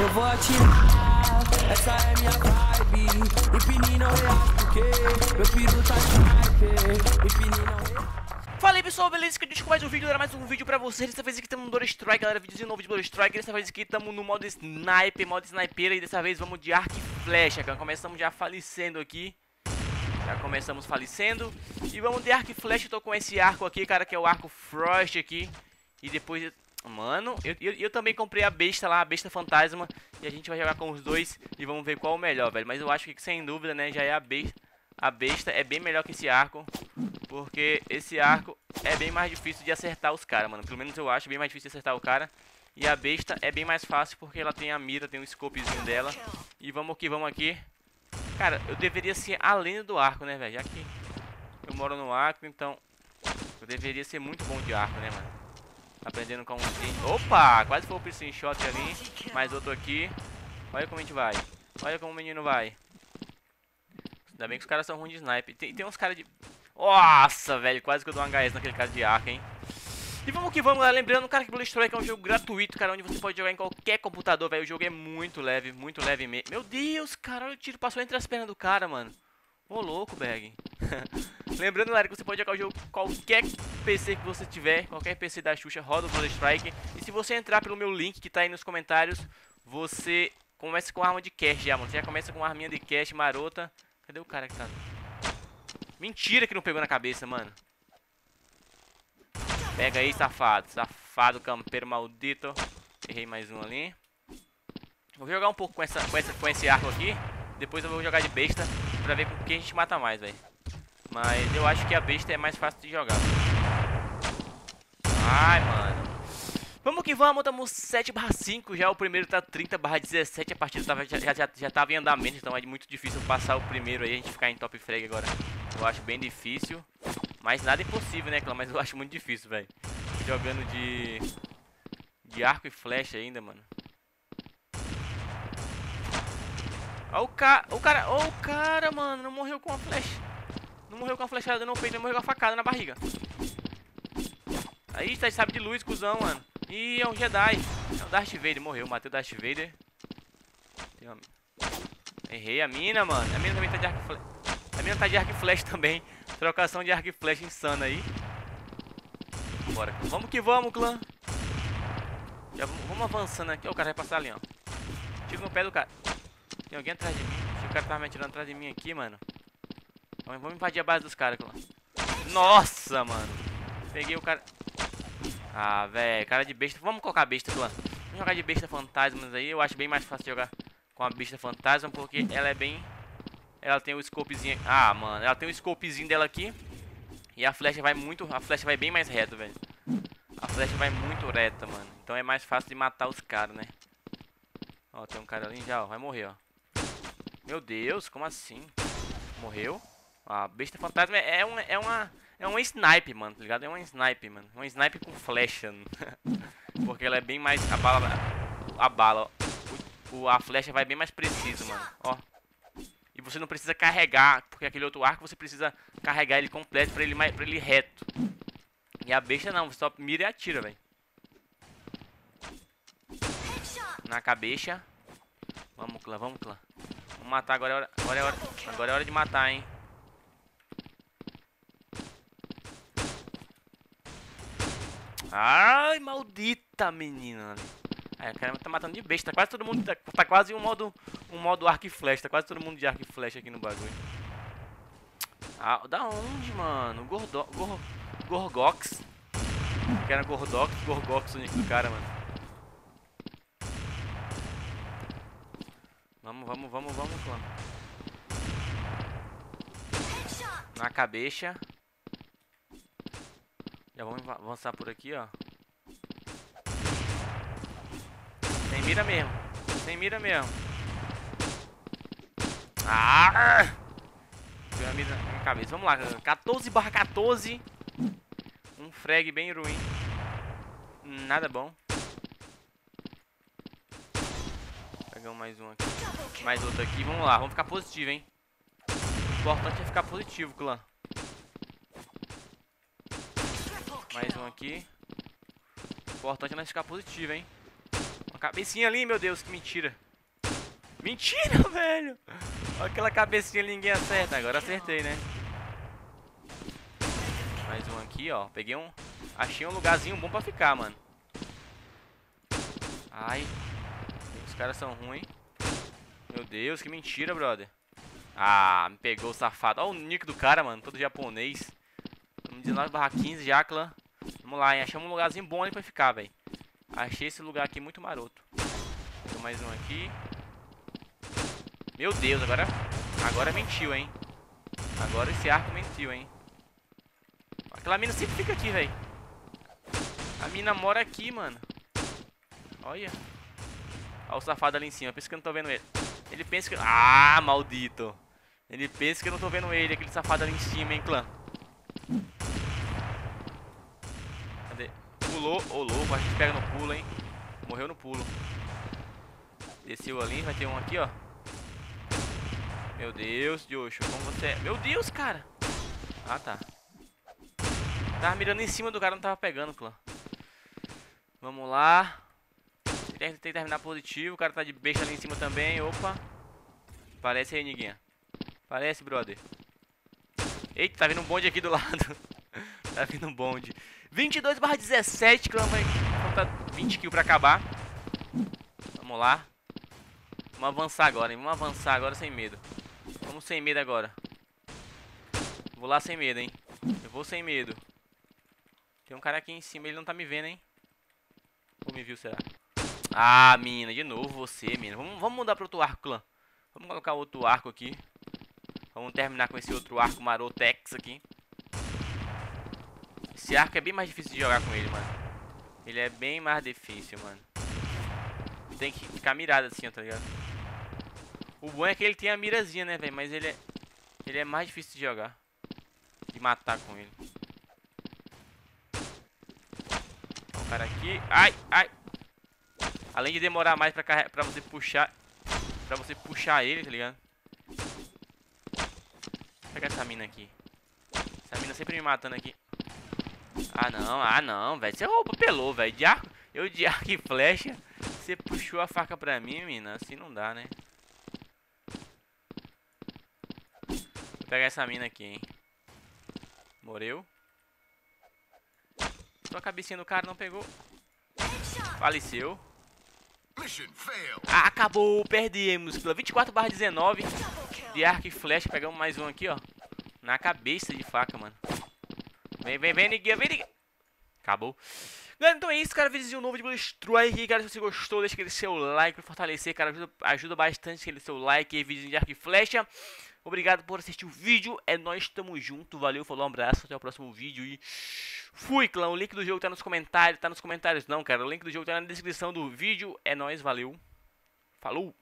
eu vou atirar. Essa é minha vibe. Empine não reage porque meu piru tá sniper. Empine não reage. Fala aí pessoal, beleza? Que eu com mais um vídeo, era mais um vídeo pra vocês Dessa vez aqui estamos no Door Strike, galera, vídeo de novo de Door Strike Dessa vez aqui estamos no modo Sniper, modo Sniper E dessa vez vamos de arco e flecha, cara Começamos já falecendo aqui Já começamos falecendo E vamos de arco e flecha, eu tô com esse arco aqui, cara Que é o arco Frost aqui E depois, mano, eu, eu, eu também comprei a besta lá, a besta fantasma E a gente vai jogar com os dois E vamos ver qual é o melhor, velho Mas eu acho que sem dúvida, né, já é a besta A besta é bem melhor que esse arco porque esse arco é bem mais difícil de acertar os caras, mano. Pelo menos eu acho bem mais difícil de acertar o cara. E a besta é bem mais fácil porque ela tem a mira, tem o scopezinho dela. E vamos aqui, vamos aqui. Cara, eu deveria ser além do arco, né, velho? Já que eu moro no arco, então eu deveria ser muito bom de arco, né, mano? Aprendendo com um... Opa! Quase foi o piercing shot ali. Mais outro aqui. Olha como a gente vai. Olha como o menino vai. Ainda bem que os caras são ruins de sniper. Tem, tem uns caras de... Nossa, velho, quase que eu dou um HS naquele cara de arco, hein? E vamos que vamos, galera. Lembrando, cara, que Blue Strike é um jogo gratuito, cara, onde você pode jogar em qualquer computador, velho. O jogo é muito leve, muito leve mesmo. Meu Deus, cara, olha o tiro passou entre as pernas do cara, mano. Ô, louco, Bag. Lembrando, galera, que você pode jogar o jogo qualquer PC que você tiver, qualquer PC da Xuxa, roda o Blue Strike. E se você entrar pelo meu link que tá aí nos comentários, você começa com arma de cash já, mano. Você já começa com uma arminha de cash marota. Cadê o cara que tá... Mentira que não pegou na cabeça, mano. Pega aí, safado. Safado, campeiro maldito. Errei mais um ali. Vou jogar um pouco com, essa, com, essa, com esse arco aqui. Depois eu vou jogar de besta pra ver com quem a gente mata mais, velho. Mas eu acho que a besta é mais fácil de jogar. Ai, mano. Vamos que vamos, estamos 7 barra 5, já o primeiro tá 30 barra 17, a partida tava, já, já, já tava em andamento, então é muito difícil passar o primeiro aí, a gente ficar em top frag agora. Eu acho bem difícil, mas nada impossível, né, clã? Mas eu acho muito difícil, velho. Jogando de... De arco e flecha ainda, mano. Ó o cara, o cara, ó o cara, mano, não morreu com a flecha. Não morreu com a flechada no peito, morreu com a facada na barriga. Aí, tá sabe de luz, cuzão, mano. Ih, é um Jedi. É o Darth Vader. Morreu. Matei o Darth Vader. Uma... Errei a mina, mano. A mina também tá de arco flash. A mina tá de arco flash também. Trocação de arco flash insana aí. Bora. Vamos que vamos, clã. Já vamos avançando aqui. o cara vai passar ali, ó. Tiro no pé do cara. Tem alguém atrás de mim. O cara tava me atirando atrás de mim aqui, mano. Vamos invadir a base dos caras, clã. Nossa, mano. Peguei o cara... Ah, velho, cara de besta. Vamos colocar besta, clã. Vamos jogar de besta fantasmas aí. Eu acho bem mais fácil jogar com a besta fantasma, porque ela é bem... Ela tem o scopezinho... Ah, mano, ela tem o scopezinho dela aqui. E a flecha vai muito... A flecha vai bem mais reto, velho. A flecha vai muito reta, mano. Então é mais fácil de matar os caras, né? Ó, tem um cara ali já, ó. Vai morrer, ó. Meu Deus, como assim? Morreu? A besta fantasma é, uma, é uma... É um snipe, mano, tá ligado? É um snipe, mano. Um snipe com flecha. Porque ela é bem mais... A bala... A bala, ó. O, a flecha vai bem mais preciso, mano. Ó. E você não precisa carregar, porque aquele outro arco você precisa carregar ele completo pra ele, mais, pra ele ir reto. E a besta não, você só mira e atira, velho. Na cabeça. Vamos, clã, vamos, clã. Vamos matar, agora é hora, agora é hora, agora é hora de matar, hein. Ai, maldita menina. Aí, o cara tá matando de besta. Quase todo mundo. Tá, tá quase um modo. Um modo arco e flecha. Tá quase todo mundo de arco e flecha aqui no bagulho. Ah, da onde, mano? Gordo, Gor, Gorgox. Que era Gordox, Gorgox o nick do cara, mano. Vamos, vamos, vamos, vamos, clã. Na cabeça. Já vamos avançar por aqui, ó. Sem mira mesmo. Sem mira mesmo. Ah! Deu a mira na minha cabeça. Vamos lá. 14 barra 14. Um frag bem ruim. Nada bom. Pegamos mais um aqui. Mais outro aqui. Vamos lá. Vamos ficar positivo, hein. O importante é ficar positivo, clã. Mais um aqui. O importante é nós ficar positivo, hein? Uma cabecinha ali, meu Deus, que mentira. Mentira, velho. Aquela cabecinha ali, ninguém acerta. Agora acertei, né? Mais um aqui, ó. Peguei um... Achei um lugarzinho bom pra ficar, mano. Ai. Caras são ruins. Meu Deus, que mentira, brother. Ah, me pegou o safado. Olha o nick do cara, mano. Todo japonês. 19 barra 15 já, clã. Vamos lá, hein. Achamos um lugarzinho bom ali pra ficar, velho. Achei esse lugar aqui muito maroto. Tem mais um aqui. Meu Deus, agora... Agora mentiu, hein. Agora esse arco mentiu, hein. Aquela mina sempre fica aqui, velho. A mina mora aqui, mano. Olha. Olha o safado ali em cima. Pensa que eu não tô vendo ele. Ele pensa que... Ah, maldito. Ele pensa que eu não tô vendo ele. Aquele safado ali em cima, hein, clã. Cadê? Pulou. Ô, oh, louco. A gente pega no pulo, hein. Morreu no pulo. Desceu ali. Vai ter um aqui, ó. Meu Deus, Joshua. Como você é? Meu Deus, cara. Ah, tá. Tava mirando em cima do cara, não tava pegando, clã. Vamos lá. Tem que terminar positivo. O cara tá de besta ali em cima também. Opa. Parece aí, Niguinha. Parece, brother. Eita, tá vindo um bonde aqui do lado. tá vindo um bonde. 22 barra 17, clã vai falta 20 kills pra acabar. Vamos lá. Vamos avançar agora, hein? Vamos avançar agora sem medo. Vamos sem medo agora. Vou lá sem medo, hein? Eu vou sem medo. Tem um cara aqui em cima, ele não tá me vendo, hein? Ou me viu, será? Ah, mina, de novo você, mina. Vamos, vamos mudar para outro arco, clã. Vamos colocar outro arco aqui. Vamos terminar com esse outro arco Marotex aqui. Esse arco é bem mais difícil de jogar com ele, mano. Ele é bem mais difícil, mano. Tem que ficar mirado assim, tá ligado? O bom é que ele tem a mirazinha, né, velho? Mas ele é... Ele é mais difícil de jogar. De matar com ele. O cara aqui... Ai, ai! Além de demorar mais pra, pra você puxar... Pra você puxar ele, tá ligado? Vou pegar essa mina aqui. Essa mina sempre me matando aqui. Ah, não. Ah, não, velho. Você roubou pelou, velho. De arco... Eu de arco e flecha. Você puxou a faca pra mim, mina. Assim não dá, né? Vou pegar essa mina aqui, hein. Morreu. Só a cabecinha do cara não pegou. Faleceu. Ah, acabou, perdemos. 24 barra 19 de arco e flecha. Pegamos mais um aqui, ó. Na cabeça de faca, mano. Vem, vem, vem, Niguinha, vem, Niguinha. Acabou. Galera, então é isso, cara. Vídeo novo de Blue Strike. Cara, se você gostou, deixa aquele seu like pra fortalecer, cara. Ajuda, ajuda bastante aquele seu like e vídeo de arco e flecha. Obrigado por assistir o vídeo. É nós, tamo junto. Valeu, falou, um abraço. Até o próximo vídeo e fui, clã. O link do jogo tá nos comentários. Tá nos comentários, não, cara. O link do jogo tá na descrição do vídeo. É nós, valeu. Falou.